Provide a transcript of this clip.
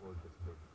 Temple District.